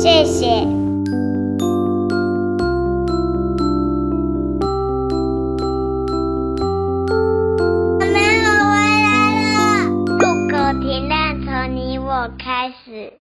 谢谢。妈妈我回来了路口停亮从你我开始。